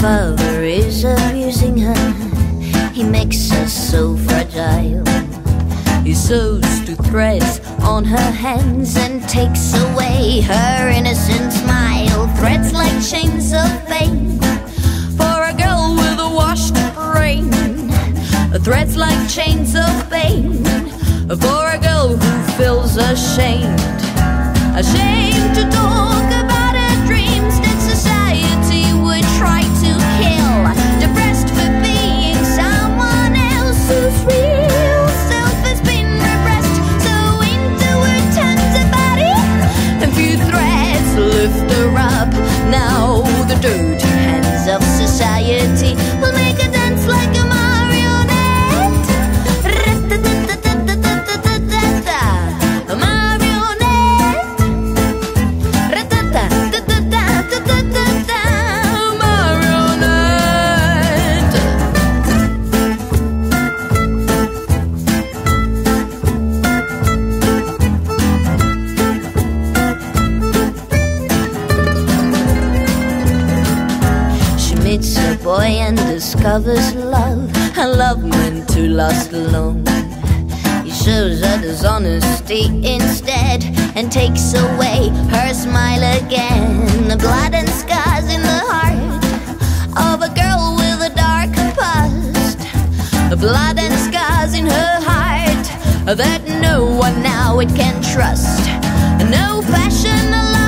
father is amusing her. He makes her so fragile. He sews two threads on her hands and takes away her innocent smile. Threads like chains of pain for a girl with a washed brain. Threads like chains of pain for a girl who feels. Ashamed up. Now a boy and discovers love, a love meant to last alone. He shows her dishonesty instead and takes away her smile again. The blood and scars in the heart of a girl with a dark past. The blood and scars in her heart that no one now it can trust. No passion, a love to